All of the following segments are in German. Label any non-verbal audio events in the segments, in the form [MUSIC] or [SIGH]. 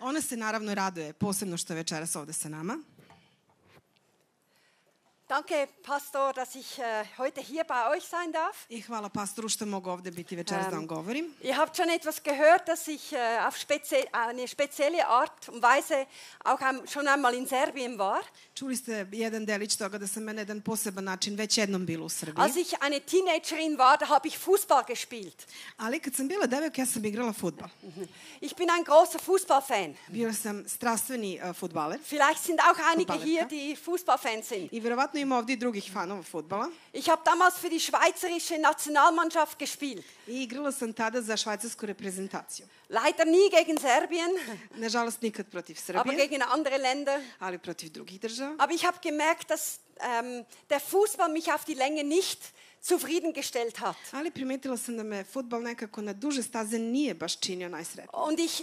Ona se naravno raduje, posebno što je večeras ovde sa nama. Danke, Pastor, dass ich äh, heute hier bei euch sein darf. I hvala pastoru što mogu ovde biti večeras da vam govorim. Ihr habt schon etwas gehört, dass ich äh, auf spezie eine spezielle Art und Weise auch ein, schon einmal in Serbien war. Čuli ste jedan delić toga da sam na jedan poseban način već jednom bila u Srbiji. Als ich eine Teenagerin war, da habe ich Fußball gespielt. Ali kad sam bila devojka, ja sam igrala futbal. Ich bin ein großer Fußballfan. Bila sam strastveni uh, futbaler. Vielleicht sind auch einige hier, die Fußballfans sind. I verovatno ima ovdje i drugih fanova futbala. Ich habe damals für die schweizerische Nationalmannschaft gespielt. I igrala sam tada za švajcarsku reprezentaciju. Leider nie gegen Serbien, [LAUGHS] Nažalost, nikad protiv aber Srbije, gegen andere Länder. ali protiv drugih država. Aber ich habe gemerkt, dass ähm, der Fußball mich auf die Länge nicht zufriedengestellt hat. Ali primetila sam da me futbal nekako na duže staze nije baš činio najsretnije. Und ich,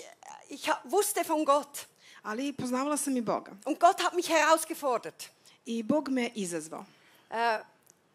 ich wusste von Gott. Ali poznavala sam i Boga. Und Gott hat mich herausgefordert. I Bog me izazvao. Äh,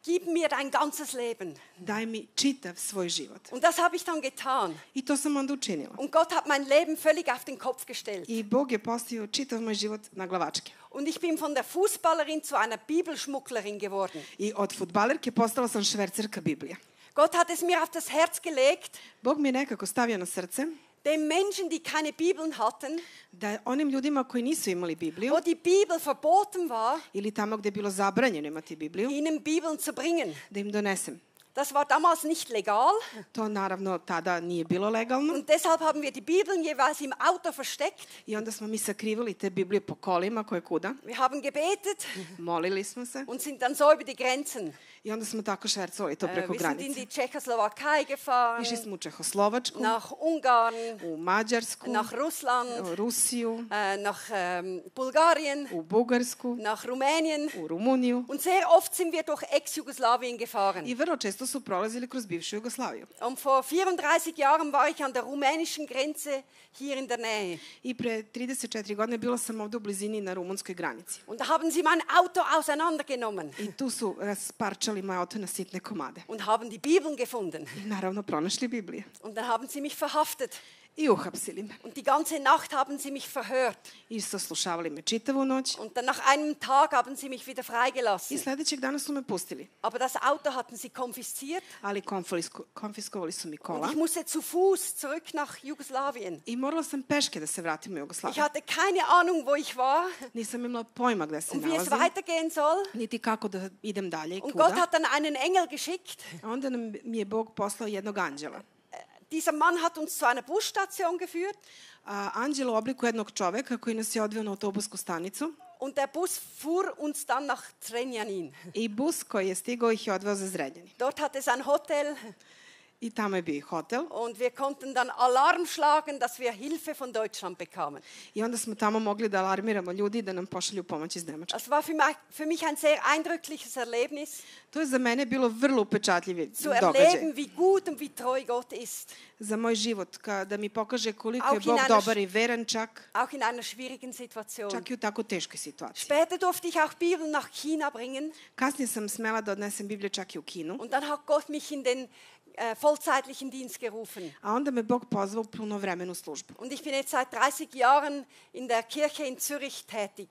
gib mir dein ganzes Leben. Daj mi čitav svoj život. Und das habe ich dann getan. I to sam onda učinila. Und Gott hat mein Leben völlig auf den Kopf gestellt. I Bog je postavio čitav moj život na glavačke. Und ich bin von der Fußballerin zu einer Bibelschmugglerin geworden. I od futbalerke postala sam švercerka Biblije. Gott hat es mir auf das Herz gelegt, Bog mi je nekako stavio na srce den Menschen, die keine Bibeln hatten, da onim ljudima koji nisu imali Bibliju wo die Bibel verboten war, ili tamo gde je bilo zabranjeno imati Bibliju, ihnen Bibeln zu bringen. da im donesem. Das war damals nicht legal To naravno tada nije bilo legalno und deshalb haben wir die Bibeln jeweils im Auto versteckt. i onda smo mi sakrivali te Biblije po kolima koje kuda. Wir haben gebetet Molili smo se und sind dann so über die Grenzen. I onda smo tako švercovali to preko wir sind in granice. die Tschechoslowakei gefahren, Išli smo u Čehoslovačku, nach Ungarn, u Mađarsku, nach Russland, u Rusiju, nach Bulgarien, u Bugarsku, nach Rumänien. u Rumuniju Und sehr oft sind wir durch Ex-Jugoslawien gefahren. i vrlo često su prolazili kroz bivšu Jugoslaviju. Und vor 34 Jahren war ich an der rumänischen Grenze hier in der Nähe. I pre 34 godine bila sam ovde u blizini na rumunskoj granici. Und da haben sie mein Auto auseinandergenommen I tu su rasparčali moje auto na sitne komade. und haben die Bibeln gefunden. I naravno pronašli Biblije. Und dann haben sie mich verhaftet. I uhapsili me. Und die ganze Nacht haben sie mich verhört. I saslušavali me čitavu noć. Und dann nach einem Tag haben sie mich wieder I freigelassen. sledećeg dana su me pustili. Aber das Auto hatten sie konfisziert. Ali konfisko- konfiskovali su mi Und ich musste zu Fuß zurück nach Jugoslawien. I morala sam peške da se vratim u Ich hatte keine Ahnung, wo ich war Nisam imala pojma gde se und wie es weitergehen soll. Niti kako da idem dalje i Und Gott hat dann einen Engel geschickt. Onda nam mi je Bog poslao jednog anđela. Dieser Mann hat uns zu einer Busstation geführt A, anđel u obliku jednog čoveka koji nas je odveo na autobusku stanicu. und der Bus fuhr uns dann nach Zrenjanin. I bus koji je stigao ih je odveo za Zrenjanin. Dort hat es ein Hotel I tamo je bio i hotel. und wir konnten dann Alarm schlagen, dass wir Hilfe von Deutschland bekamen. I onda smo tamo mogli da alarmiramo ljudi da nam pošalju pomoć iz Nemačke. Das war für mich, für mich ein sehr eindrückliches Erlebnis, To je za mene bilo vrlo upečatljivi zu događaj. erleben, wie gut und wie treu Gott ist, Za moj život, ka, da mi pokaže koliko je Bog dobar i veran čak, auch in einer schwierigen Situation. čak i u tako teškoj situaciji. Später durfte ich auch Bibeln nach China bringen Kasnije sam smela da odnesem Bibliju čak i u Kinu. und dann hat Gott mich in den vollzeitlichen Dienst gerufen. A onda me Bog pozvao u punovremenu službu. Und ich bin jetzt seit 30 Jahren in der Kirche in Zürich tätig.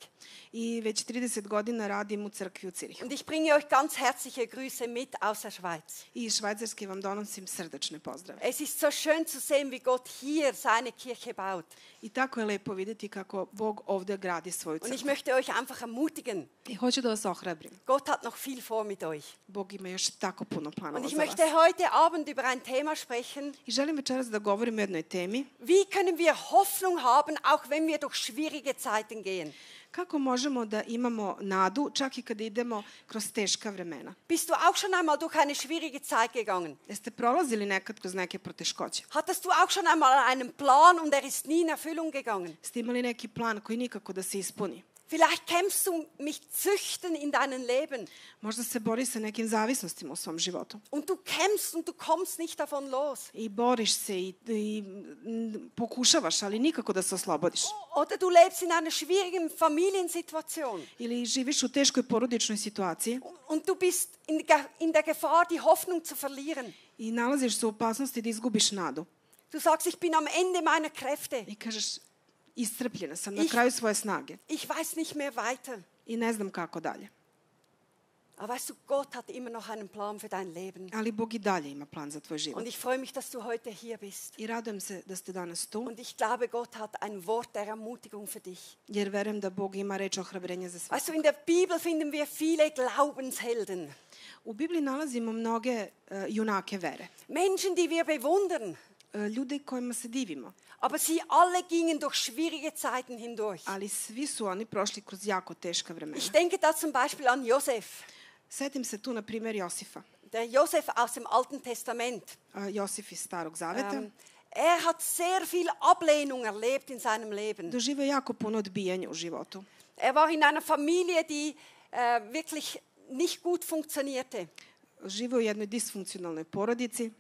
I već 30 godina radim u crkvi u Cirihu. Und ich bringe euch ganz herzliche Grüße mit aus der Schweiz. I iz Švajcarske vam donosim srdečne pozdrave. Es ist so schön zu sehen, wie Gott hier seine Kirche baut. I tako je lepo vidjeti kako Bog ovde gradi svoju Und ich möchte euch einfach ermutigen. I hoću da vas ohrabrim. Gott hat noch viel vor mit euch. Bog ima još tako puno Und planova ich za vas. möchte heute Abend über ein Thema sprechen. I želim večeras da govorim o jednoj temi. Wie können wir Hoffnung haben, auch wenn wir durch schwierige Zeiten gehen? Kako možemo da imamo nadu čak i kada idemo kroz teška vremena? Bist du auch schon einmal durch eine schwierige Zeit gegangen? Jeste prolazili nekad kroz neke proteškoće? Hattest du auch schon einmal einen Plan und er ist nie in Erfüllung gegangen? Ste imali neki plan koji nikako da se ispuni? Vielleicht kämpfst du mit Züchten in deinem Leben Možda se bori sa nekim zavisnostima u svom životu. und du kämpfst und du kommst nicht davon los. I boriš se i, i pokušavaš, ali nikako da se oslobodiš. Oder du lebst in einer schwierigen Familiensituation Ili živiš u teškoj porodičnoj situaciji und du bist in der in der Gefahr, die Hoffnung zu verlieren. i nalaziš se u opasnosti da izgubiš nadu. Du sagst, ich bin am Ende meiner Kräfte. I kažeš, iscrpljena sam na Ich- kraju svoje snage Ich weiß nicht mehr weiter. i ne znam kako dalje. Aber weißt du, Gott hat immer noch einen Plan für dein Leben. Ali Bog i dalje ima plan za tvoj život. Und ich freue mich, dass du heute hier bist. I radujem se da ste danas tu, Und ich glaube, Gott hat ein Wort der Ermutigung für dich. jer verujem da Bog ima reč ohrabrenja za sve. Weißt du, in der Bibel finden wir viele Glaubenshelden. U Bibliji nalazimo mnoge e, junake vere, Menschen, die wir bewundern. E, ljude kojima se divimo, Aber sie alle gingen durch schwierige Zeiten hindurch. ali svi su oni prošli kroz jako teška vremena. Ich denke da zum Beispiel an Josef. Setim se tu na primjer Josifa. Der Josef aus dem Alten Testament. E, Josif iz Starog Zaveta. Ähm, er hat sehr viel Ablehnung erlebt in seinem Leben. Doživio jako puno odbijanja u životu. Er war in einer Familie, die äh, wirklich nicht gut funktionierte. Živio u jednoj disfunkcionalnoj porodici.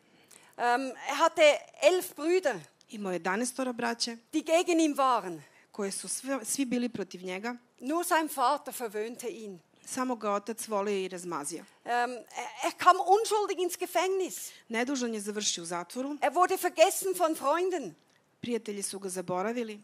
Ähm, er hatte elf Brüder, Imao je 11 braće die gegen ihn waren. koje su sve, svi bili protiv njega. Nur sein Vater verwöhnte ihn. Samo ga otac volio i razmazio. Ähm, er, er kam unschuldig ins Gefängnis. Nedužan je završio u zatvoru. Er wurde vergessen von Freunden. Prijatelji su ga zaboravili.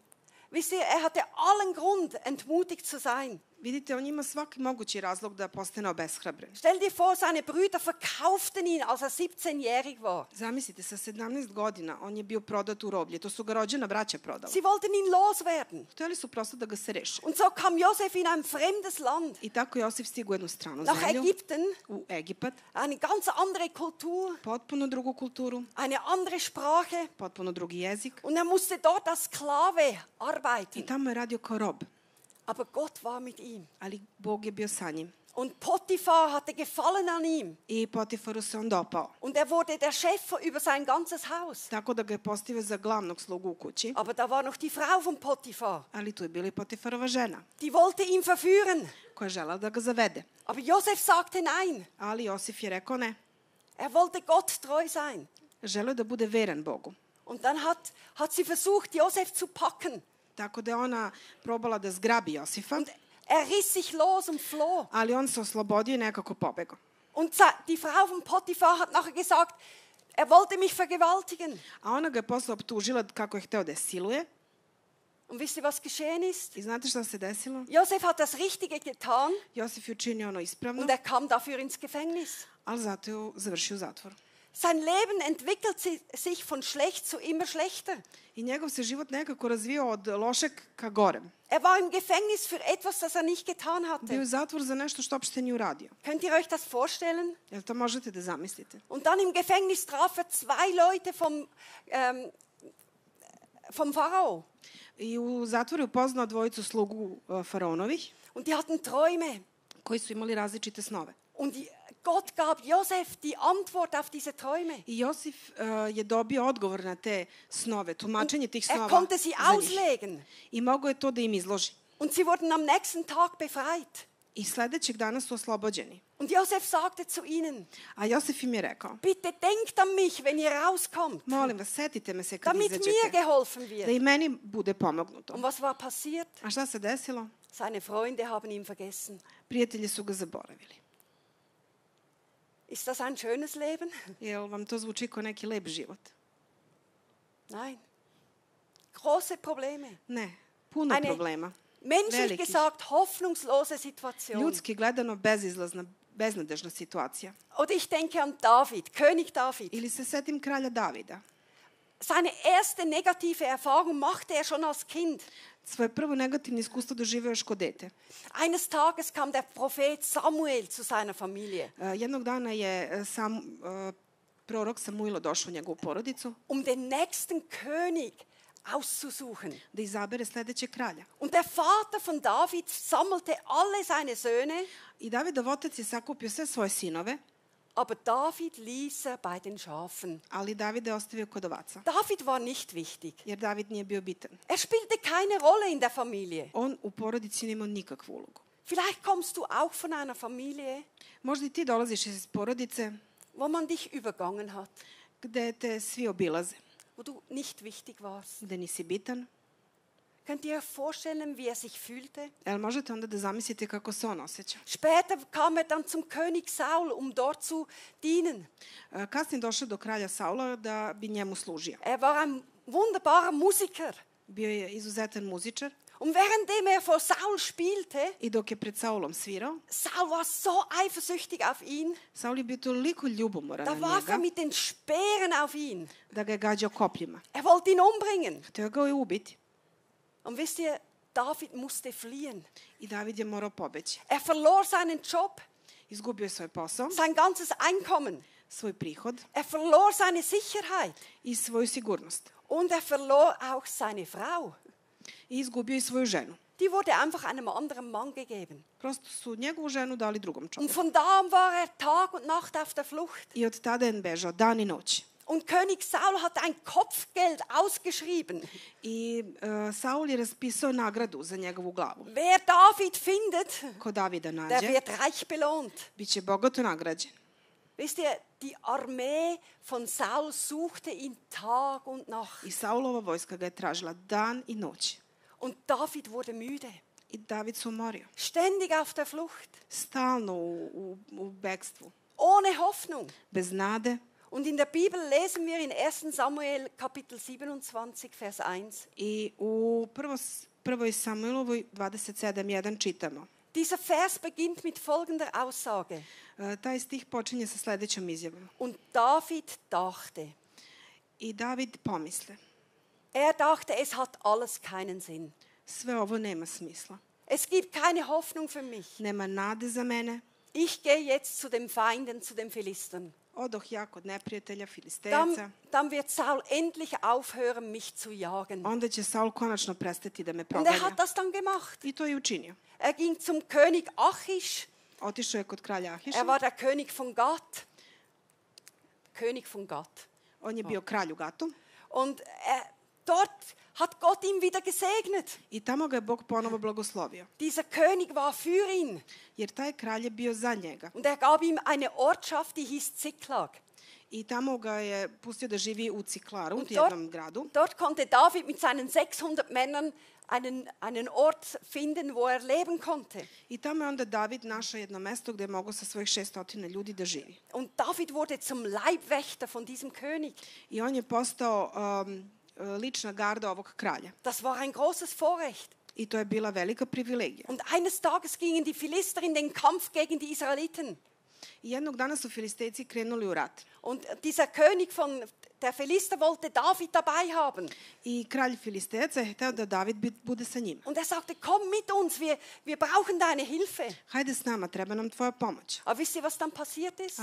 Wisst ihr, er hatte allen Grund, entmutigt zu sein. Vidite, on ima svaki mogući razlog da postane obeshrabren. Stell dir vor, seine Brüder verkauften ihn, als er 17-jährig war. Zamislite, sa 17 godina on je bio prodat u roblje. To su ga rođena braća prodala. Sie wollten ihn loswerden. Htjeli su prosto da ga se reše. Und so kam Josef in ein fremdes Land, I tako je Josif stigao u jednu stranu nach zemlju, Ägypten, u Egipat, eine ganz andere Kultur, potpuno drugu kulturu, eine andere Sprache. potpuno drugi jezik. Und er musste dort als Sklave I arbeiten. tamo je radio kao rob. Aber Gott war mit ihm. Ali Bog je bio sa njim. Und Potiphar hatte gefallen an ihm. I Potifaru se on dopao. Und er wurde der Chef über sein ganzes Haus. Tako da ga je postavio za glavnog slugu u kući. Aber da war noch die Frau von Potiphar. Ali tu je bila i Potifarova žena, Die wollte ihn verführen. koja je žela da ga zavede. Aber Josef sagte nein. Ali Josif je rekao ne. Er wollte Gott treu sein. Želeo da bude veran Bogu. Und dann hat, hat sie versucht, Josef zu packen. Tako da je ona probala da zgrabi Josifa, Und er riss sich los und floh. ali on se oslobodio i nekako pobegao. Und die Frau von Potiphar hat nachher gesagt, er wollte mich vergewaltigen. A ona ga je posle optužila kako je hteo da je siluje. Und wisst ihr, was geschehen ist? I znate šta se desilo? Josef hat das Richtige getan Josif je učinio ono ispravno, und er kam dafür ins Gefängnis. ali zato je završio u zatvoru. Sein Leben entwickelt si- sich von schlecht zu immer schlechter. I njegov se život nekako razvio od lošeg ka gorem. Er war im Gefängnis für etwas, das er nicht getan Bio je hatte. u zatvor za nešto što uopšte nije uradio. Könnt ihr euch das vorstellen? Jel to možete da zamislite? Und dann im Gefängnis traf er zwei Leute vom, ähm, vom Pharao. I u zatvoru upoznao dvojicu slugu e, faraonovih, Und die hatten Träume. koji su imali različite snove. Und die- Gott gab Josef die Antwort auf diese Träume. I Josif e, je dobio odgovor na te snove, tumačenje tih Er snova konnte sie auslegen. I mogao je to da im izloži. Und sie wurden am nächsten Tag befreit. I sledećeg dana su oslobođeni. Und Josef sagte zu ihnen, A Josif im je rekao, bitte denkt an mich, wenn ihr rauskommt, molim vas, setite me se kad damit mir izađete, geholfen da wird. i meni bude pomognuto. Und was war passiert? A šta se desilo? Seine Freunde haben ihn vergessen. Prijatelji su ga zaboravili. Ist das ein schönes Leben? Jel vam to zvuči kao neki lep život? Nein. Große Probleme. Ne, puno Eine problema. Menschlich Velikih. gesagt, hoffnungslose Situation. Ljudski gledano bezizlazna, beznadežna situacija. Oder ich denke an David, König David. Ili se setim kralja Davida. Seine erste negative Erfahrung machte er schon als Kind. Svoje prvo negativno iskustvo doživeo još kod dete. Eines Tages kam der Prophet Samuel zu seiner Familie, E, Jednog dana je e, sam e, prorok Samuilo došao u njegovu porodicu um den nächsten König auszusuchen. da izabere sledećeg kralja. Und der Vater von David sammelte alle seine Söhne, I Davidov otac je sakupio sve svoje sinove, aber David ließ er bei den Schafen. ali je ostavio kod ovaca. David war nicht wichtig. Jer David nije bio bitan. Er spielte keine Rolle in der Familie. On u porodici nije imao nikakvu ulogu. Vielleicht kommst du auch von einer Familie, Možda i ti dolaziš iz porodice wo man dich übergangen hat, gde te svi obilaze, wo du nicht wichtig warst. gde nisi bitan. Könnt ihr euch vorstellen, wie er sich fühlte? Jel možete onda da zamislite kako se on osjeća? Später kam er dann zum König Saul, um dort zu dienen. E, Kasnije došao do kralja Saula da bi njemu služio. Er war ein wunderbarer Musiker. Bio je izuzetan muzičar Und währenddem er vor Saul spielte, i dok je pred Saulom svirao, Saul war so eifersüchtig auf ihn, Saul je bio toliko ljubomoran da na warf er mit den Speeren auf ihn. da ga je gađao kopljima. Er wollte ihn umbringen. Htio ga je ubiti Und wisst ihr, David musste fliehen. i David je morao pobeći. Er verlor seinen Job, Izgubio je svoj posao, sein ganzes Einkommen. svoj prihod Er verlor seine Sicherheit. i svoju sigurnost. Und er verlor auch seine Frau. I izgubio i svoju ženu. Die wurde einfach einem anderen Mann gegeben. Prosto su njegovu ženu dali drugom Und čovjeku. von da an war er Tag und Nacht auf der Flucht. I od tada je bežao dan i noć. Und König Saul hat ein Kopfgeld ausgeschrieben. I e, Saul je raspisao nagradu za njegovu glavu. Wer David findet, Ko Davida der nađe, wird reich belohnt. bit će bogato nagrađen. Wisst ihr, die Armee von Saul suchte ihn Tag und Nacht. I Saulova vojska ga je tražila dan i noć. Und David wurde müde. I David se umorio. Ständig auf der Flucht. Stalno u, u, u bekstvu. Ohne Hoffnung. Bez nade. Und in der Bibel lesen wir in 1 Samuel Kapitel 27, Vers 1. I u prvo, prvoj Samuelovoj 27.1 čitamo. Dieser Vers beginnt mit folgender Aussage. E, taj stih počinje sa sledećom izjavom. Und David dachte, I David pomisle. er dachte, es hat alles keinen Sinn. Sve ovo nema smisla. Es gibt keine Hoffnung für mich. Nema nade za mene. Ich gehe jetzt zu den Feinden, zu den Philistern. Odoh ja kod neprijatelja, Dann, filistejaca. dann wird Saul endlich aufhören, mich zu jagen. Onda će Saul konačno prestati da me Und er hat das dann gemacht. I to je učinio. Er ging zum König Achish. Otišao je kod kralja Er Ahiša. war der König von Gat. König von Gat. On je bio kralj u Gatu. Und er, dort hat Gott ihn wieder gesegnet. I tamo ga je Bog ponovo blagoslovio. Dieser König war für ihn. Jer taj kralj je bio za njega. Und er gab ihm eine Ortschaft, die hieß Ziklag. I tamo ga je pustio da živi u Ciklaru, u Und jednom dort, gradu. dort konnte David mit seinen 600 Männern einen, einen Ort finden, wo er leben konnte. I tamo je onda David našao jedno mesto gde je mogao sa svojih 600 ljudi da živi. Und David wurde zum Leibwächter von diesem König. I on je postao um, lična garda ovog kralja. Das war ein großes Vorrecht. I to je bila velika privilegija. Und eines Tages gingen die Philister in den Kampf gegen die Israeliten. I jednog dana su filistejci krenuli u rat. Und dieser König von der Philister wollte David dabei haben. Und er sagte, komm mit uns, wir, wir brauchen deine Hilfe. Aber wisst ihr, was dann passiert ist?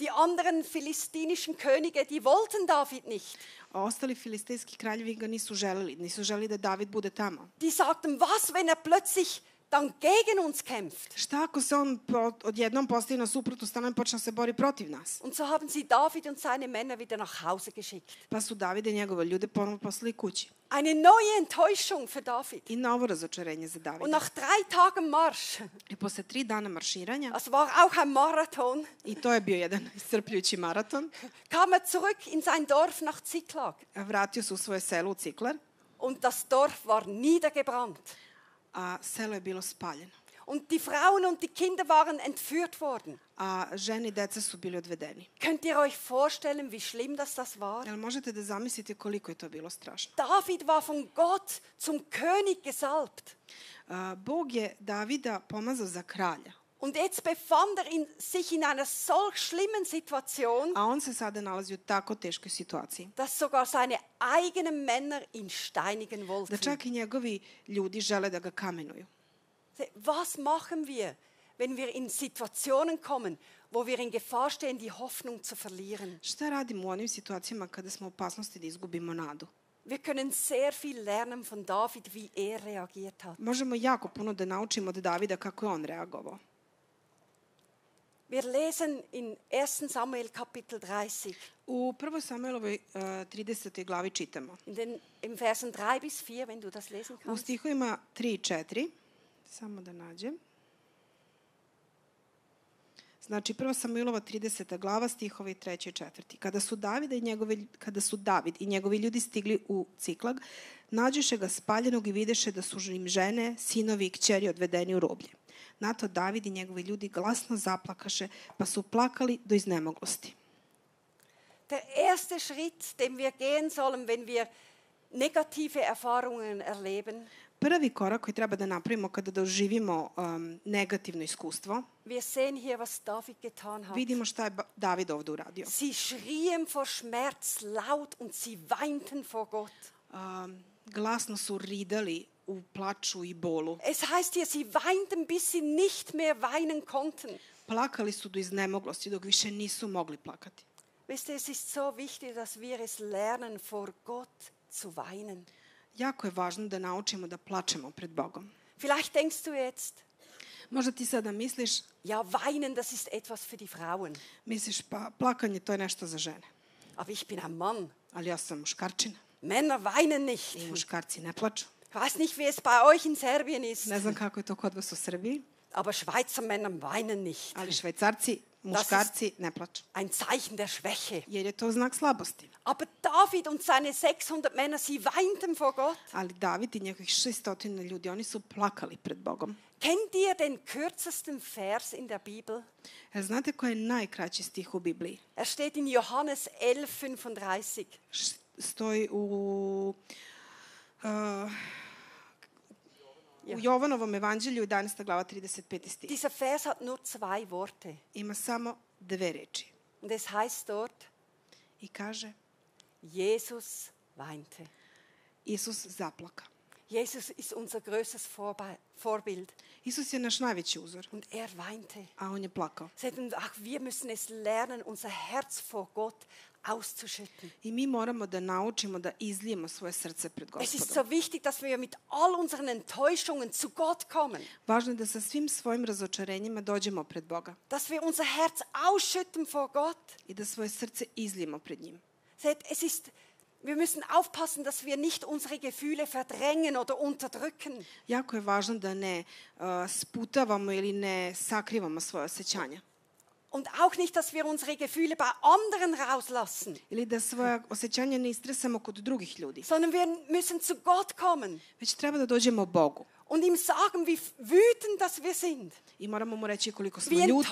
Die anderen philistinischen Könige, die wollten David nicht. A ostali filistejski kraljevi ga nisu želeli. Nisu želeli da David bude tamo. Die sagten, was, wenn er plötzlich dann gegen uns kämpft? Šta ako se on odjednom postavi na suprotu stranu i počne se bori protiv nas? Und so haben sie David und seine Männer wieder nach Hause geschickt. Pa su Davide i njegove ljude ponovo poslali kući. Eine neue Enttäuschung für David. I novo razočarenje za Und Davida. nach drei Tagen Marsch, I posle tri dana marširanja, das war auch ein Marathon, i to je bio jedan iscrpljujući maraton, kam er zurück in sein Dorf nach Ziklag. vratio se u svoje selo u Ciklar, Und das Dorf war niedergebrannt. A selo je bilo spaljeno. Und die Frauen und die Kinder waren entführt worden. A žene i deca su bili odvedeni. Könnt ihr euch vorstellen, wie schlimm das, das war? Jel možete da zamislite koliko je to bilo strašno? David war von Gott zum König gesalbt. A, Bog je Davida pomazao za kralja, Und jetzt befand er in, sich in einer solch schlimmen Situation, a on se sada nalazi u tako teškoj situaciji. dass sogar seine eigenen Männer ihn steinigen Da wollten. čak i njegovi ljudi žele da ga kamenuju. Was machen wir, wenn wir in Situationen kommen, wo wir in Gefahr stehen, die Hoffnung zu verlieren? Šta radimo u onim situacijama kada smo u opasnosti da izgubimo nadu? Wir können sehr viel lernen von David, wie er reagiert hat. Možemo jako puno da naučimo od Davida kako je on reagovao. Wir lesen in 1 Samuel Kapitel 30, U 1. Samuelovoj uh, 30. glavi čitamo. in den, im Versen 3 bis 4, wenn du das lesen U kannst. stihovima 3 i 4, samo da nađem. Znači, 1. Samuilova 30. glava, stihovi 3. i 4. Kada su, Davida i njegovi, kada su David i njegovi ljudi stigli u Ciklag, nađeše ga spaljenog i videše da su im žene, sinovi i kćeri odvedeni u roblje. Na to David i njegovi ljudi glasno zaplakaše, pa su plakali do iznemoglosti. Der erste Schritt, den wir gehen sollen, wenn wir negative Erfahrungen erleben, Prvi korak koji treba da napravimo kada doživimo um, negativno iskustvo, wir sehen hier, was David getan hat. vidimo šta je David ovdje uradio. Sie schrien vor Schmerz laut und sie weinten vor Gott. Um, glasno su ridali u plaču i bolu. Es heißt hier, sie weinten, bis sie nicht mehr weinen konnten. Plakali su do iznemoglosti dok više nisu mogli plakati. Wisst ihr, es ist so wichtig, dass wir es lernen, vor Gott zu weinen. Jako je važno da naučimo da plačemo pred Bogom. Vielleicht denkst du jetzt, Možda ti sada misliš, ja, weinen, das ist etwas für die Frauen. misliš pa plakanje to je nešto za žene. Aber ich bin ein Mann. Ali ja sam muškarčina Männer weinen nicht. i muškarci ne plaču. Ich weiß nicht, wie es bei euch in Serbien ist, Ne znam kako je to kod vas u Srbiji, aber Schweizer Männer weinen nicht. ali švajcarci, muškarci ne plaču. Ein Zeichen der Schwäche. Jer je to znak slabosti. Aber David und seine 600 Männer, sie weinten vor Gott. Ali David i njegovih 600 ljudi, oni su plakali pred Bogom. Kennt ihr den kürzesten Vers in der Bibel? E, znate koji je najkraći stih u Bibliji? Er steht in Johannes 11,35. Š- Stoji u, uh, u Jovanovom evanđelju 11. glava 35. stih. Dieser Vers hat nur zwei Worte. Ima samo dve reči. Und es heißt dort, I kaže, Jesus weinte. Isus zaplaka. Jesus ist unser größtes Vorbild. Isus je naš najveći uzor, Und er weinte. a on je plakao. Und Auch wir müssen es lernen, unser Herz vor Gott auszuschütten. I mi moramo da naučimo da izlijemo svoje srce pred Es ist gospodom. so wichtig, dass wir mit all unseren Enttäuschungen zu Gott kommen. Važno je da sa svim svojim razočarenjima dođemo pred Boga Dass wir unser Herz ausschütten vor Gott. i da svoje srce izlijemo pred njim. Seht, es ist, wir müssen aufpassen, dass wir nicht unsere Gefühle verdrängen oder unterdrücken. Jako je važno da ne uh, sputavamo ili ne sakrivamo svoje osjećanja. Und auch nicht, dass wir unsere Gefühle bei anderen rauslassen, ne sondern wir müssen zu Gott kommen und ihm sagen, wie wütend dass wir sind, I moramo mu reći koliko smo ljuti,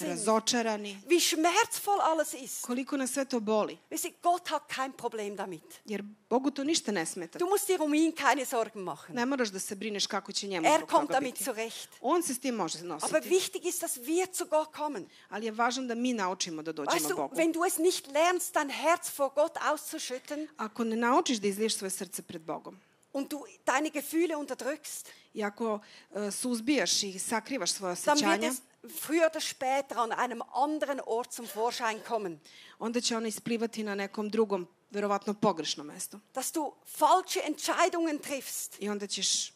razočarani, wie schmerzvoll alles ist. koliko nas sve to boli. Ihr, Gott hat kein Problem damit. Jer Bogu to ništa ne smeta. Du musst dir um ihn keine Sorgen machen. Ne moraš da se brineš kako će njemu Er zbog kommt toga damit biti. zurecht. On se s tim može Aber nositi. wichtig ist, dass wir zu Gott kommen. Ali je važno da mi naučimo da dođemo Weißt du, Bogu. wenn du es nicht lernst, dein Herz vor Gott auszuschütten Ako ne naučiš da izliješ svoje srce pred Bogom, und du deine Gefühle unterdrückst, i ako uh, suzbijaš i sakrivaš svoje osjećanja, früher oder später an einem anderen Ort zum Vorschein kommen. onda će ona isplivati na nekom drugom, verovatno pogrešnom mestu. Dass du falsche Entscheidungen triffst. I onda ćeš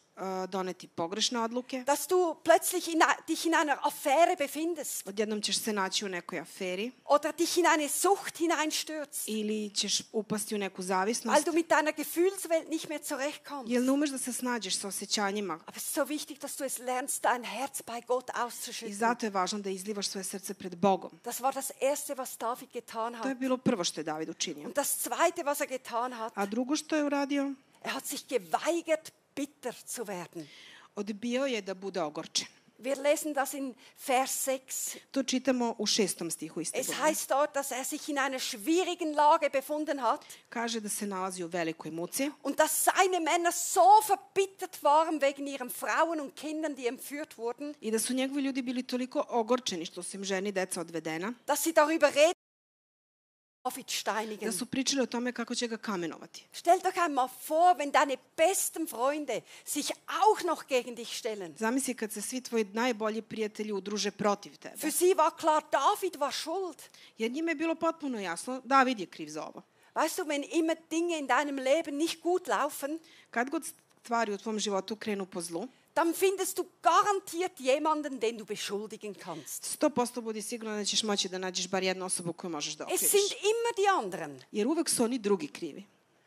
doneti pogrešne odluke. Dass du plötzlich in, dich in einer Affäre befindest. Odjednom ćeš se naći u nekoj aferi Oder dich in eine Sucht hineinstürzt. ili ćeš upasti u neku Weil zavisnost, du mit deiner Gefühlswelt nicht mehr zurechtkommst. jer ne umeš da se snađeš sa osjećanjima. Aber es ist so wichtig, dass du es lernst, dein Herz bei Gott I auszuschütten. zato je važno da izlivaš svoje srce pred Bogom. Das war das Erste, was David getan To je hat. bilo prvo što je David učinio. Und das Zweite, was er getan hat, A drugo što je uradio, er hat sich geweigert, bitter zu werden. odbio je da bude ogorčen. Wir lesen das in Vers 6. To čitamo u šestom stihu iste Es heißt dort, dass er sich in einer schwierigen Lage befunden hat Kaže da se nalazi u velikoj muci und dass seine Männer so verbittert waren wegen ihren Frauen und Kindern, die entführt wurden, i da su njegovi ljudi bili toliko ogorčeni što su im ženi i deca odvedena, dass sie darüber reden, David da steinigen. su pričali o tome kako će ga kamenovati. Stellt euch einmal vor, wenn deine besten Freunde sich auch noch gegen dich stellen. Zamisli kad se svi tvoji najbolji prijatelji udruže protiv tebe. Für sie war klar, David war schuld. Jer njima je bilo potpuno jasno, David je kriv za ovo. Weißt du, wenn immer Dinge in deinem Leben nicht gut laufen, Kad god stvari u tvom životu krenu po zlu, dann findest du garantiert jemanden, den du beschuldigen kannst. 100% budi sigurno da ćeš moći da nađeš bar jednu osobu koju možeš da Es sind immer die anderen. Jer uvek su oni drugi krivi.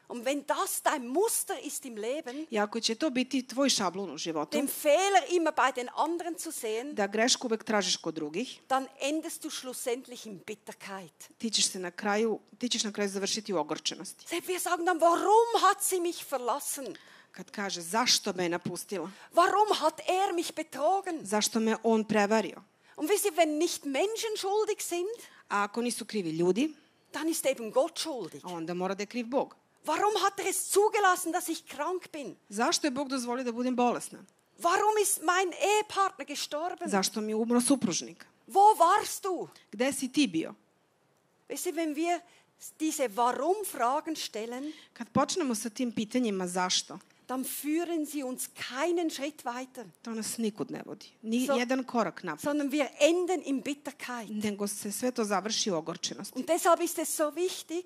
Und wenn das dein Muster ist im Leben, I ako će to biti tvoj šablon u životu, den Fehler immer bei den anderen zu sehen, da grešku uvek tražiš kod drugih, dann endest du schlussendlich in Bitterkeit. ti ćeš se na kraju, ti ćeš na kraju završiti u ogorčenosti. Seht, Wir sagen dann, warum hat sie mich verlassen? Kad kaže zašto me je napustila, Warum hat er mich betrogen? zašto me on prevario. Und wisst ihr, wenn nicht Menschen schuldig sind, A ako nisu krivi ljudi, dann ist eben Gott schuldig. onda mora da je kriv Bog. Warum hat er es zugelassen, dass ich krank bin? Zašto je Bog dozvolio da budem bolesna? Warum ist mein Ehepartner gestorben? Zašto mi je umro supružnik? Wo warst du? Gde si ti bio? Wisst ihr, wenn wir diese Warum-Fragen stellen, Kad počnemo sa tim pitanjima zašto, dann führen sie uns keinen Schritt weiter, to nas nikud ne vodi. Ni So- jedan korak napred. sondern wir enden in Bitterkeit. Nego se sve to završi u ogorčenosti. Und deshalb ist es so wichtig,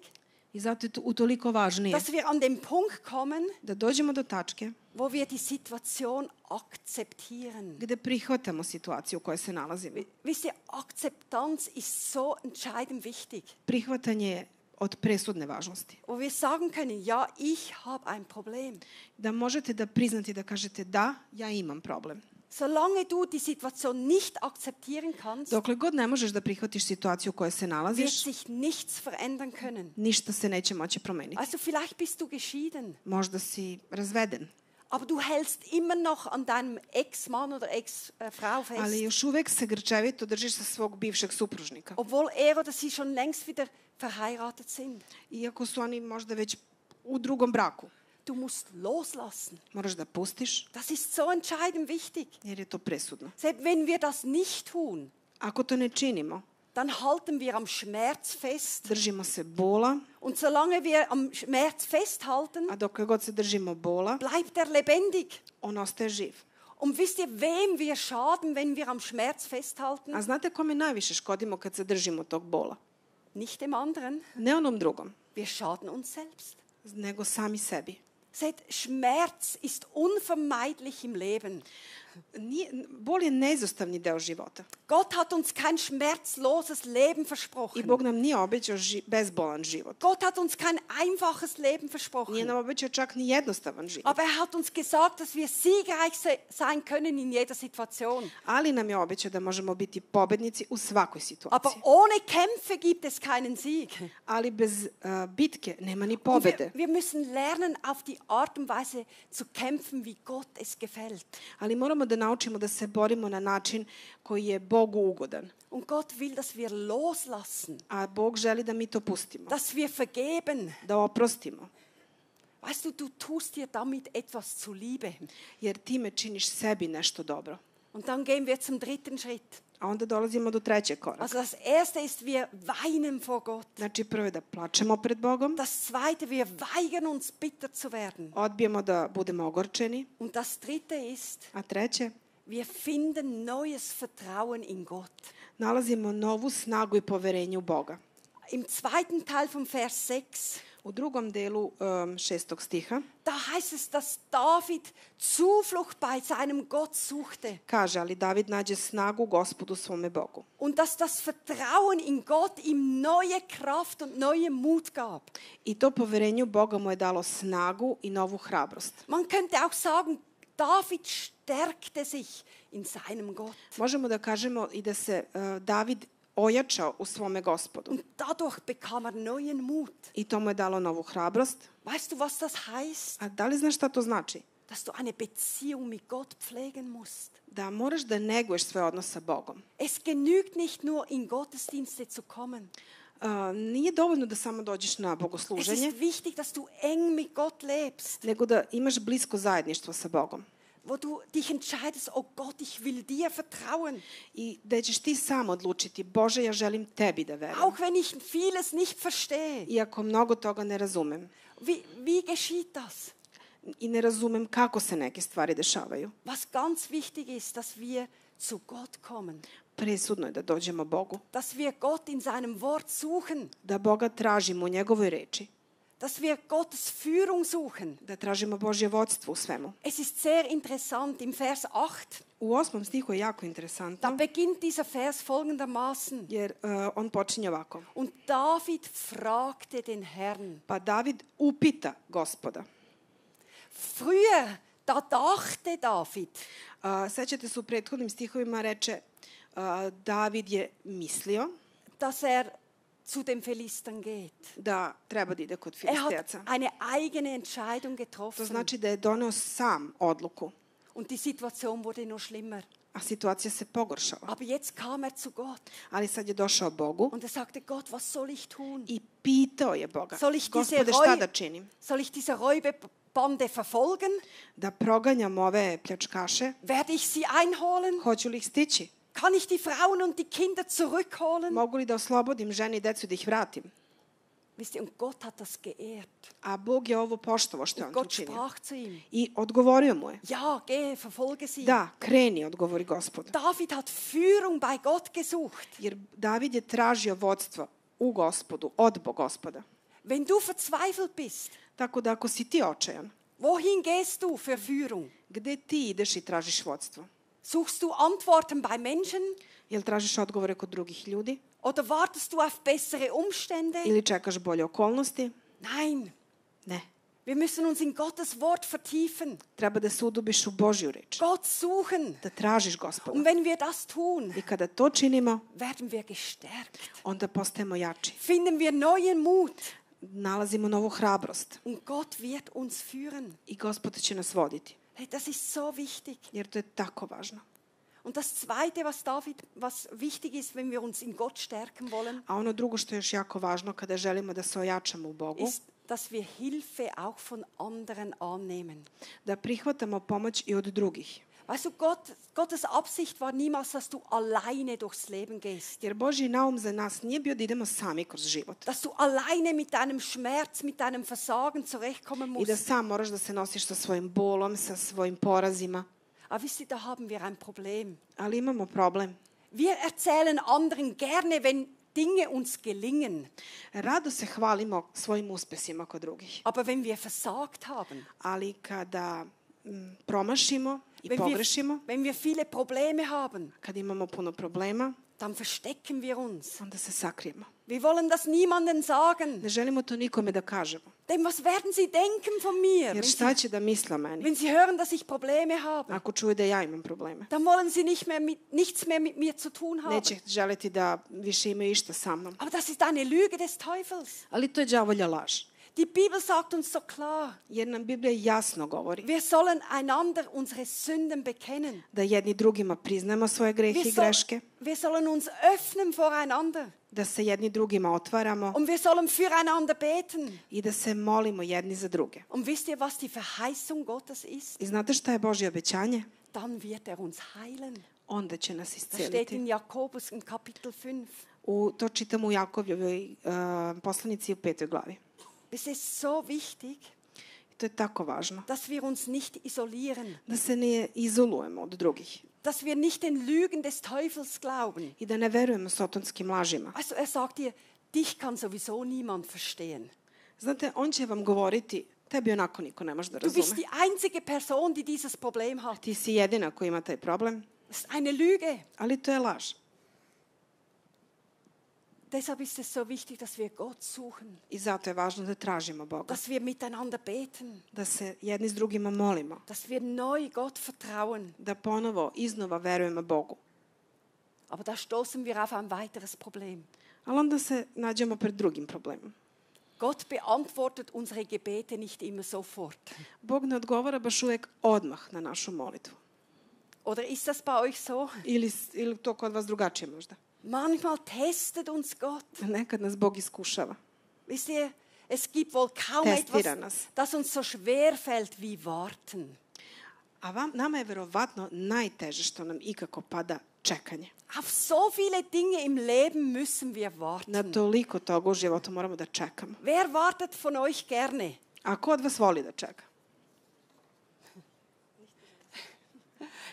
I zato je to utoliko važnije dass wir an den Punkt kommen, da dođemo do tačke wo wir die Situation akzeptieren. gde prihvatamo situaciju u kojoj se nalazimo. Wisst ihr, Akzeptanz ist so entscheidend wichtig, Prihvatanje je od presudne važnosti. wo wir sagen können, ja, ich habe ein Problem. Da možete da priznate da kažete da, ja imam problem. Solange du die Situation nicht akzeptieren kannst, Dokle god ne možeš da prihvatiš situaciju u kojoj se wird nalaziš, sich nichts verändern können. ništa se neće moći promeniti. Also vielleicht bist du geschieden, Možda si razveden, aber du hältst immer noch an deinem Ex-Mann oder Ex-Frau fest. ali još uvek se grčevito držiš sa svog bivšeg supružnika. Obwohl er oder sie schon längst wieder verheiratet sind. Iako su oni možda već u drugom braku. Du musst loslassen. Moraš da pustiš, Das ist so entscheidend wichtig. jer je to presudno. Selbst wenn wir das nicht tun, Ako to ne činimo, dann halten wir am Schmerz fest. držimo se bola, Und solange wir am Schmerz festhalten, a dokle god se držimo bola, bleibt er lebendig. on ostaje živ. Und wisst ihr, wem wir schaden, wenn wir am Schmerz festhalten? A znate kome najviše škodimo kad se držimo tog bola? Nicht dem anderen, Ne onom drugom, wir schaden uns selbst. nego sami sebi. Seht, Schmerz ist unvermeidlich im Leben. Deo života. Gott hat uns kein schmerzloses Leben I versprochen. Bog nam nije obećao ži, bezbolan život. Gott hat uns kein einfaches Leben Nije versprochen. nam obećao čak ni jednostavan život. Aber er hat uns gesagt, dass wir siegreich se- sein können in jeder Situation. Ali nam je obećao da možemo biti pobednici u svakoj Aber ohne Kämpfe gibt es keinen Sieg. Ali bez uh, bitke nema ni Und pobede. wir, wir müssen lernen, auf die Art und Weise zu kämpfen, wie Gott es gefällt. Ali moramo da naučimo da se borimo na način koji je Bogu ugodan. Und Gott will, dass wir loslassen, A Bog želi da mi to pustimo. dass wir vergeben. Da oprostimo. Weißt du, du tust dir damit etwas zuliebe. Jer time činiš sebi nešto dobro. Und dann gehen wir zum dritten Schritt. A onda dolazimo do trećeg koraka. Also das erste ist, wir weinen vor Gott. Znači prvo je da plačemo pred Bogom. Das zweite, wir weigern uns, bitter zu werden. Odbijemo da budemo ogorčeni. Und das dritte ist, A treće, wir finden neues Vertrauen in Gott. nalazimo novu snagu i poverenje u Boga. Im zweiten Teil vom Vers 6, U drugom delu um, šestog stiha da heißt es, dass David Zuflucht bei seinem Gott suchte kaže, ali David nađe snagu gospodu svome Bogu. und dass das Vertrauen in Gott ihm neue Kraft und neue Mut gab. I to poverenje u Boga mu je dalo snagu i novu hrabrost. Man könnte auch sagen, David stärkte sich in seinem Gott. Možemo da kažemo i da se uh, David ojačao u svome gospodu. Und dadurch bekam er neuen Mut. I to mu je dalo novu hrabrost. Weißt du, was das heißt? A da li znaš šta to znači? Dass du eine Beziehung mit Gott pflegen musst. Da moraš da neguješ svoj odnos sa Bogom. Es genügt nicht nur in Gottesdienste zu kommen. Uh, nije dovoljno da samo dođeš na Es bogosluženje, ist wichtig, dass du eng mit Gott lebst, nego da imaš blisko zajedništvo sa Bogom. Wo du dich entscheidest, oh Gott, ich will dir vertrauen. I da ćeš ti sam odlučiti, Bože, ja želim tebi da verujem. Auch wenn ich vieles nicht verstehe. Iako mnogo toga ne razumem. Wie, wie geschieht das? I ne razumem kako se neke stvari dešavaju. Was ganz wichtig ist, dass wir zu Gott kommen, Presudno je da dođemo Bogu. dass wir Gott in seinem Wort suchen, Da Boga tražimo u njegovoj reči. Dass wir Gottes Führung suchen. Da tražimo Božje vodstvo u svemu. Es ist sehr interessant im Vers 8. U osmom stihu je jako Da interesantno, beginnt dieser Vers folgendermaßen. jer uh, on počinje ovako. Und David fragte den Herrn. Pa David upita gospoda. Früher, da dachte David, Uh, sećate se u prethodnim stihovima reče uh, David je mislio dass er zu dem Philistern geht. da treba da ide kod Er hat eine eigene Entscheidung To getroffen. znači da je doneo sam odluku, Und die Situation wurde noch schlimmer. a situacija se pogoršala. Aber jetzt kam er zu Gott Ali sad je došao Bogu und er sagte, Gott, was soll ich tun? i pitao je Boga, Soll ich diese gospode šta da činim? Soll ich diese Räuberbande verfolgen? Da proganjam ove pljačkaše? Werde ich sie einholen? Hoću li ih stići? Kann ich die Frauen und die Kinder zurückholen? Mogu li da oslobodim ženi i decu da ih vratim? Wisst ihr, und Gott hat das geehrt. A Bog je ovo poštovo što je on Gott učinio. sprach zu ihm, I odgovorio mu je. ja, gehe, verfolge sie. Da, kreni, odgovori gospod. David hat Führung bei Gott gesucht. Jer David je tražio vodstvo u gospodu, od Bo gospoda. Wenn du verzweifelt bist, Tako da ako si ti očajan, wohin gehst du für Führung? gde ti ideš i tražiš vodstvo? Suchst du Antworten bei Menschen Jel tražiš odgovore kod drugih ljudi? oder wartest du auf bessere Umstände? Ili čekaš bolje okolnosti? Nein, Ne. wir müssen uns in Gottes Wort vertiefen, Treba da se udubiš u Božju reč. Gott suchen. Da tražiš gospoda. Und wenn wir das tun, I kada to činimo, werden wir gestärkt. onda postajemo jači. Finden wir neuen Mut Nalazimo novu hrabrost. und Gott wird uns führen. I gospod će nas voditi. Hey, das ist so wichtig. Jer to je tako važno. Und das Zweite, was David, was wichtig ist, wenn wir uns in Gott stärken wollen, A ono drugo što je još jako važno kada želimo da se ojačamo u Bogu, ist, dass wir Hilfe auch von anderen annehmen. da prihvatamo pomoć i od drugih. Weißt du, Gott, Gottes Absicht war niemals, dass du alleine durchs Leben gehst. Jer Božji naum za nas nije bio da idemo sami kroz život. Dass du alleine mit deinem Schmerz, mit deinem Versagen zurechtkommen I da musst. sam moraš da se nosiš sa svojim bolom, sa svojim porazima. Aber wisst ihr, da haben wir ein Problem. Ali imamo problem. Wir erzählen anderen gerne, wenn Dinge uns gelingen. Rado se hvalimo svojim uspesima kod drugih. Aber wenn wir versagt haben, Ali kada mm, promašimo i wenn wir, wenn wir viele Probleme haben, kad imamo puno problema, dann verstecken wir uns. onda se sakrijemo. Wir wollen das niemandem sagen. Ne želimo to nikome da kažemo. Denn was werden sie denken von mir, wenn Jer sie, šta će da misle o meni? wenn sie hören, dass ich Probleme habe? Ako čuju da ja imam probleme. Dann wollen sie nicht mehr mit, nichts mehr mit mir zu tun haben. Neće želiti da više imaju išta sa mnom. Aber das ist eine Lüge des Teufels. Ali to je đavolja laž. Die Bibel sagt uns so klar, Jer nam Biblija jasno govori wir sollen einander unsere Sünden bekennen. da jedni drugima priznajemo svoje grehe i greške, wir sollen uns öffnen voreinander. da se jedni drugima otvaramo Und wir sollen füreinander beten. i da se molimo jedni za druge. Und wisst ihr, was die Verheißung Gottes ist? I znate šta je Božje obećanje? Dann wird er uns heilen. Onda će nas Das steht isceliti. in Jakobus im Kapitel 5. U, to čitamo u Jakovljevoj uh, poslanici u petoj glavi. Es ist so wichtig, to je tako važno. dass wir uns nicht isolieren, Da se ne izolujemo od drugih dass wir nicht den Lügen des Teufels glauben. i da ne verujemo sotonskim lažima. Also er sagt dir, dich kann sowieso niemand verstehen. Znate, on će vam govoriti, tebi onako niko ne može da Du bist razume. die einzige Person, die dieses Problem hat. Ti si jedina koja ima taj problem, Das ist eine Lüge. ali to je laž. Deshalb ist es so wichtig, dass wir Gott suchen, I zato je važno da tražimo Boga. dass wir miteinander beten, Da se jedni s drugima molimo. dass wir neu Gott vertrauen. Da ponovo, iznova verujemo Bogu. Aber da stoßen wir auf ein weiteres Problem. Ali onda se nađemo pred drugim problemom. Gott beantwortet unsere Gebete nicht immer sofort. Bog ne odgovara baš uvek odmah na našu molitvu. Oder ist das bei euch so? Ili, ili to kod vas drugačije možda. Manchmal testet uns Gott. Nekad nas Bog iskušava. Wisst ihr, es gibt wohl kaum Testira etwas, nas. das uns so schwer fällt wie warten. A vam, nama je verovatno najteže što nam ikako pada čekanje. Auf so viele Dinge im Leben müssen wir Na warten. toliko toga u životu moramo da čekamo. Wer wartet von euch gerne? A ko od vas voli da čeka?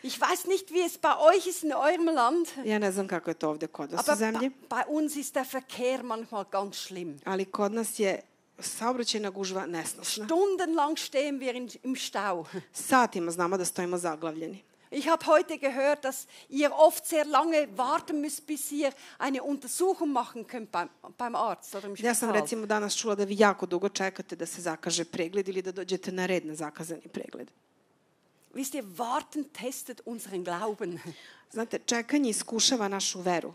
Ich weiß nicht, wie es bei euch ist in eurem Land, Ja ne znam kako je to ovdje kod vas u aber zemlji, bei, uns ist der Verkehr manchmal ganz schlimm. ali kod nas je saobraćajna gužva nesnosna. Stundenlang stehen wir in, im Stau. Satima znamo da stojimo zaglavljeni. Ich habe heute gehört, dass ihr oft sehr lange warten müsst, bis ihr eine Untersuchung machen könnt beim, beim Arzt oder im Ja sam Spital. recimo danas čula da vi jako dugo čekate da se zakaže pregled ili da dođete na red na zakazani pregled. Wisst ihr, warten testet unseren Glauben. Znate, čekanje iskušava našu veru.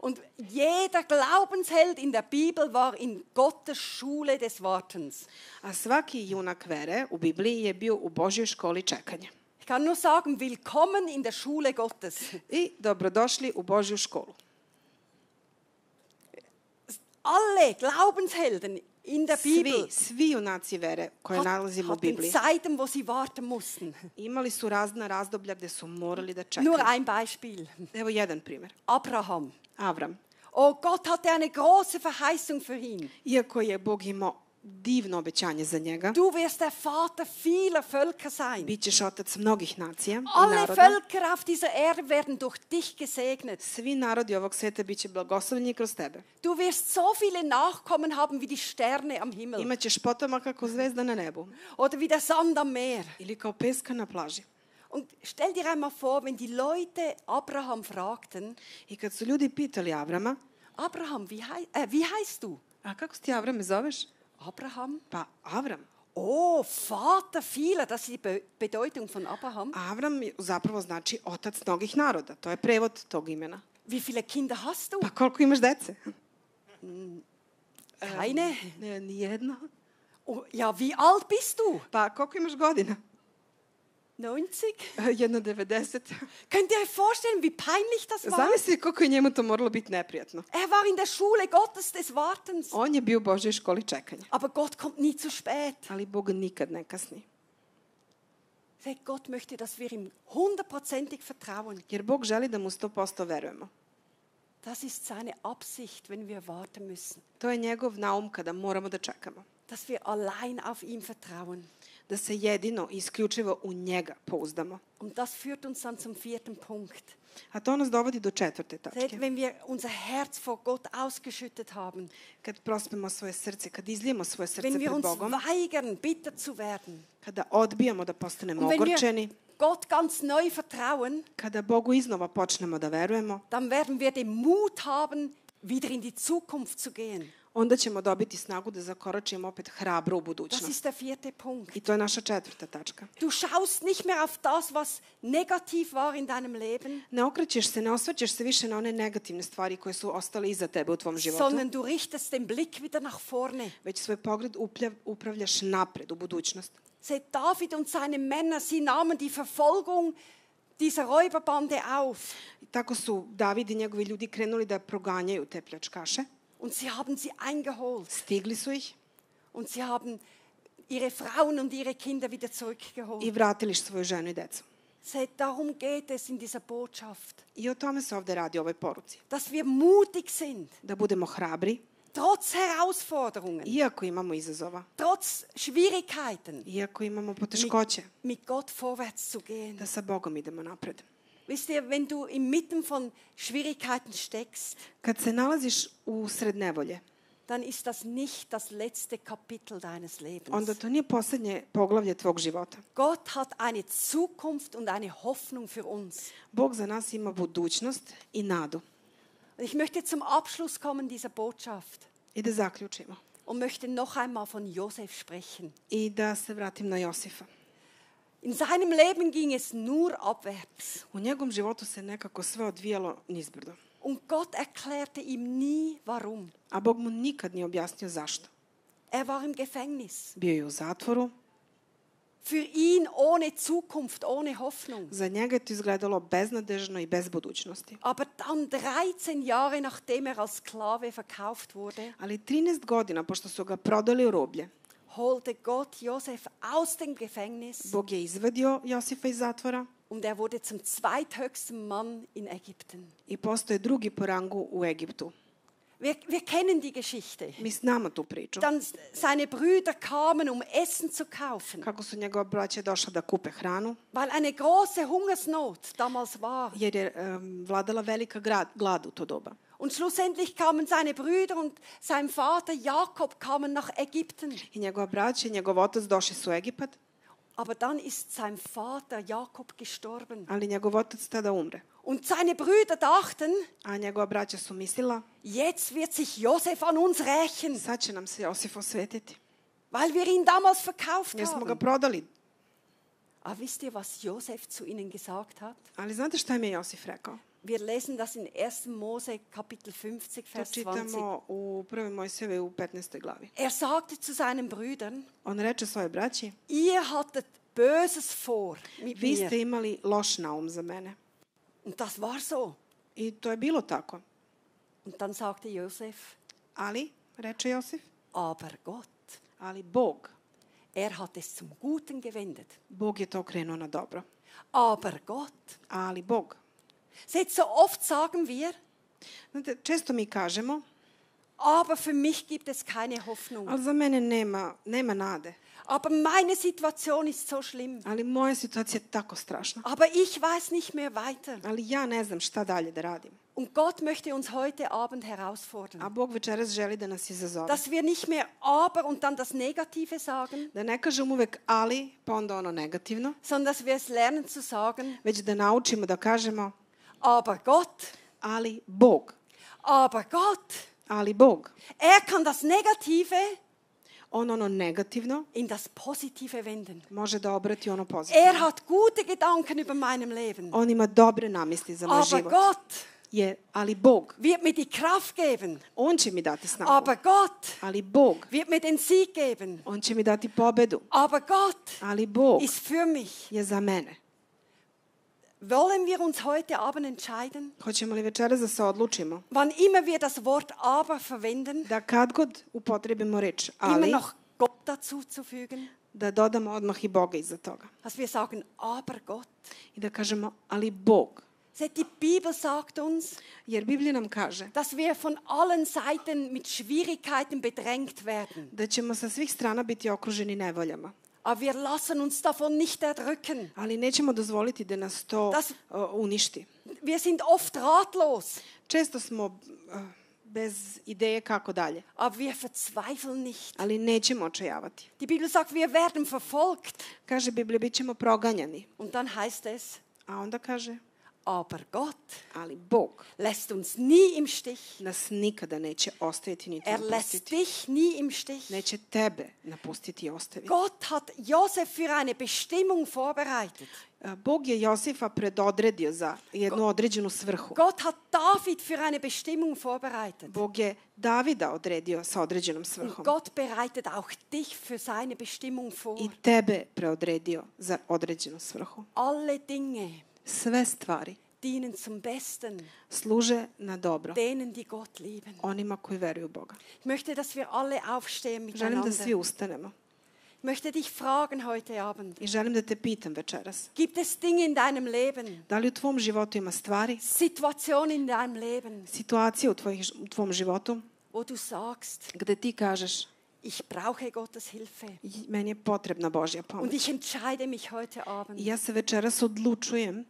Und jeder Glaubensheld in der Bibel war in Gottes Schule des Wartens. A svaki junak vere u Bibliji je bio u Božjoj školi čekanja. Ich kann nur sagen, willkommen in der Schule Gottes. I dobrodošli u Božju školu. alle Glaubenshelden in der Bibel svi junaci vere koje nalazimo u hatten Bibliji Zeiten, wo sie warten mussten. imali su razna razdoblja gde su morali da Nur čekaju. ein Beispiel. Evo jedan primjer. Abraham. Avram. Oh, Gott hatte eine große Verheißung für ihn. Iako je Bog imao divno obećanje za njega, Du wirst der Vater vieler Völker sein. bit ćeš otac mnogih nacija i Alle. Völker auf dieser Erde werden durch dich gesegnet. Svi narodi ovog sveta bit će blagoslovljeni kroz tebe. Du wirst so viele Nachkommen haben wie die Sterne am Himmel Imaćeš potomaka kao zvezda na nebu oder wie der Sand am Meer. ili kao peska na plaži. Und stell dir einmal vor, wenn die Leute Abraham fragten, I kad su ljudi pitali Avrama, Abraham, wie, hei äh, wie heißt du? a kako ti Avrame zoveš? Abraham? Pa Avram. Oh, Vater vieler, das ist die Be Bedeutung von Abraham. Avram je- zapravo znači otac mnogih naroda. To je prevod tog imena. Wie viele Kinder hast du? Pa koliko imaš dece? Keine. Ne, nijedno. Oh, ja, wie alt bist du? Pa koliko imaš godina? 90? [LAUGHS] Jedno 90. Könnt ihr euch vorstellen, wie peinlich das war? Zamisli koliko je njemu to moralo biti neprijatno. Er war in der Schule Gottes des Wartens. On je bio u Božoj školi čekanja. Aber Gott kommt nie zu spät. Ali Bog nikad ne kasni. Seht, Gott möchte, dass wir ihm hundertprozentig vertrauen. Jer Bog želi da mu 100% verujemo. Das ist seine Absicht, wenn wir warten müssen. To je njegov naum kada moramo da čekamo. Dass wir allein auf ihm vertrauen. Da se jedino i isključivo u njega pouzdamo. Und das führt uns dann zum vierten Punkt. A to nas dovodi do četvrte Seht, tačke. wenn wir unser Herz vor Gott ausgeschüttet haben, Kad prospemo svoje srce, kad izlijemo svoje srce wenn wir pred uns weigern, bitter zu werden, kada odbijamo da postanemo ogorčeni, Gott ganz neu vertrauen, kada Bogu iznova počnemo da verujemo, dann werden wir den Mut haben, wieder in die Zukunft zu gehen. Onda ćemo dobiti snagu da zakoračimo opet hrabro u Das budućnost. ist der vierte Punkt. I to je naša četvrta tačka. Du schaust nicht mehr auf das, was negativ war in deinem Leben, Ne okrećeš se, ne osvrćeš se više na one negativne stvari koje su ostale iza tebe u tvom životu, sondern du richtest den Blick wieder nach vorne. već svoj pogled upljav, upravljaš napred u budućnost. Seht, David und seine Männer, sie nahmen die Verfolgung dieser Räuberbande auf I tako su David i njegovi ljudi krenuli da proganjaju te pljačkaše. Und sie haben sie eingeholt Stigli su und sie haben ihre Frauen und ihre Kinder wieder zurückgeholt. i vratili svoju ženu i decu. Darum geht es in dieser Botschaft, I o tome se ovde radi ovoj poruci. dass wir mutig sind, Da budemo hrabri, trotz Herausforderungen, iako imamo izazova, trotz Schwierigkeiten, iako imamo poteškoće, mit Gott vorwärts zu gehen. da sa Bogom idemo napred. Wisst ihr, wenn du inmitten von Schwierigkeiten steckst, Kad se nalaziš u sred nevolje, dann ist das nicht das letzte Kapitel deines Lebens. onda to nije posljednje poglavlje tvog života. Gott hat eine Zukunft und eine Hoffnung für uns. Bog za nas ima budućnost i nadu. Und ich möchte zum Abschluss kommen dieser Botschaft I da zaključimo. und möchte noch einmal von Josef sprechen. I da se vratim na Josifa. In seinem Leben ging es nur abwärts. U njegovom životu se nekako sve odvijalo nizbrdo. Und Gott erklärte ihm nie, warum. A Bog mu nikad nije objasnio zašto. Er war im Gefängnis. Bio je u zatvoru, Für ihn ohne Zukunft, ohne Hoffnung. za njega je to izgledalo beznadežno i bez budućnosti. Aber dann 13 Jahre nachdem er als Sklave verkauft wurde, Ali 13 godina, pošto su ga prodali u roblje, holte Gott Josef aus dem Gefängnis Bog je izvadio Josifa iz zatvora und er wurde zum zweithöchsten Mann in Ägypten. i postoje drugi po rangu u Egiptu. Wir, wir kennen die Geschichte. Mi znamo tu priču. Dann seine Brüder kamen, um Essen zu kaufen, Kako su njegova braća došla da kupe hranu, weil eine große Hungersnot damals war. jer je em, vladala velika glad u to doba. Und schlussendlich kamen seine Brüder und sein Vater Jakob kamen nach Ägypten. I njegova braća i njegov otac došli su u Egipat, Aber dann ist sein Vater Jakob gestorben. ali njegov otac tada umre. Und seine Brüder dachten, A njegova braća su mislila, jetzt wird sich Josef an uns rächen, sad će nam se Josif osvetiti. weil wir ihn damals verkauft Jer smo ga haben. prodali. Aber wisst ihr, was Josef zu ihnen gesagt hat? Ali znate šta im je Josif rekao? Wir lesen das in 1. Mose Kapitel 50, To Vers 20. čitamo u 1. Mojsijeve u 15. glavi. Er sagte zu seinen Brüdern, On reče svoje braći, ihr hattet Böses vor mit vi ste mir. imali loš naum za mene. Und das war so. I to je bilo tako. Und dann sagte Josef, Ali reče Josif. Aber Gott, Ali Bog, er hat es zum Guten gewendet. Bog je to okrenuo na dobro. Aber Gott. Ali Bog. Seht, so oft sagen wir, često mi kažemo, aber für mich gibt es keine Hoffnung. ali za mene nema, nema nade. Aber meine Situation ist so schlimm. Ali moja situacija je tako strašna. Aber ich weiß nicht mehr weiter. Ali ja ne znam šta dalje da radim. Und Gott möchte uns heute Abend herausfordern, A Bog večeras želi da nas izazove. dass wir nicht mehr aber und dann das Negative sagen, Da ne kažem uvek ali, pa onda ono negativno, sondern dass wir es lernen zu sagen, već da naučimo da kažemo aber Gott, ali Bog. aber Gott, Ali Bog. er kann das Negative On ono negativno in das Positive wenden. može da obrati ono pozitivno. Er hat gute Gedanken über meinem Leben. On ima dobre namisli za moj Aber život. Gott Je, ali Bog. wird mir die Kraft geben. On će mi dati snagu. Aber Gott Ali Bog. wird mir den Sieg geben. On će mi dati pobedu. Aber Gott Ali Bog ist für mich. je za mene. Wollen wir uns heute Abend entscheiden, Hoćemo li večeras da se odlučimo wann immer wir das Wort aber verwenden, da kad god upotrebimo reč immer ali, noch Gott dazu zu fügen? da dodamo odmah i Boga iza toga. Dass wir sagen, aber Gott. I da kažemo ali Bog. Seht, Die Bibel sagt uns, Jer Biblija nam kaže dass wir von allen Seiten mit Schwierigkeiten bedrängt werden. da ćemo sa svih strana biti okruženi nevoljama. Aber wir lassen uns davon nicht erdrücken. Ali nećemo dozvoliti da nas to Das- uh, uništi. Wir sind oft ratlos, Često smo uh, bez ideje kako dalje, aber wir verzweifeln nicht. ali nećemo očajavati. Die Bibel sagt, wir werden verfolgt. Kaže Biblija, bit ćemo proganjani. Und dann heißt es, A onda kaže, aber Gott ali Bog lässt uns nie im Stich. nas nikada neće ostaviti niti Er lässt dich nie im Stich. Neće tebe napustiti i ostaviti. Gott hat Josef für eine Bestimmung vorbereitet. A, Bog je Josifa predodredio za jednu određenu svrhu. Gott hat David für eine Bestimmung vorbereitet. Bog je Davida odredio sa određenom Und svrhom. Gott bereitet auch dich für seine Bestimmung vor. I tebe preodredio za određenu svrhu. Alle Dinge Sve stvari dienen zum Besten služe na dobro denen, die Gott lieben. onima koji veruju u Boga. Ich möchte, dass wir alle aufstehen Želim da svi miteinander. ustanemo. Ich möchte dich fragen heute Abend. I želim da te pitam večeras. Gibt es Dinge in deinem Leben, Da li u tvom životu ima stvari, Situationen in deinem Leben, situacije u, tvojih, u tvom životu wo du sagst, gde ti kažeš ich brauche Gottes Hilfe. "I- meni je potrebna Božja Und pomoć. ich entscheide mich heute Abend, I ja se večeras odlučujem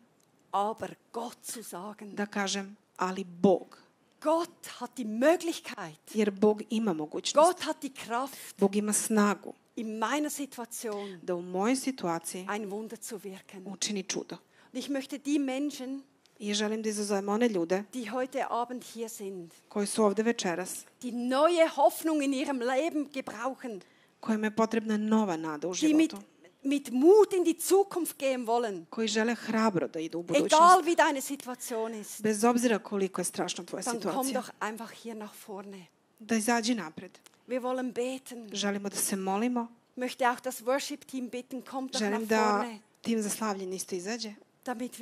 aber Gott zu sagen. da kažem ali Bog. Gott hat die Möglichkeit, Jer Bog ima mogućnost. Gott hat die Kraft, Bog ima snagu in meiner Situation da u mojoj situaciji ein Wunder zu wirken. učini čudo. Und ich möchte die Menschen, I želim da izazovem one ljude die heute Abend hier sind, koji su ovde večeras, die neue Hoffnung in ihrem Leben gebrauchen, kojima je potrebna nova nada u die mit, životu, mit Mut in die Zukunft gehen wollen, koji žele hrabro da idu u egal wie deine Situation ist, bez obzira koliko je strašna tvoja dann komm situacija, doch einfach hier nach vorne. da izađi napred. Wir wollen beten. Želimo da se molimo, möchte auch das Worship-Team bitten, kommt doch želim nach da vorne, tim za slavljenje isto izađe, damit wir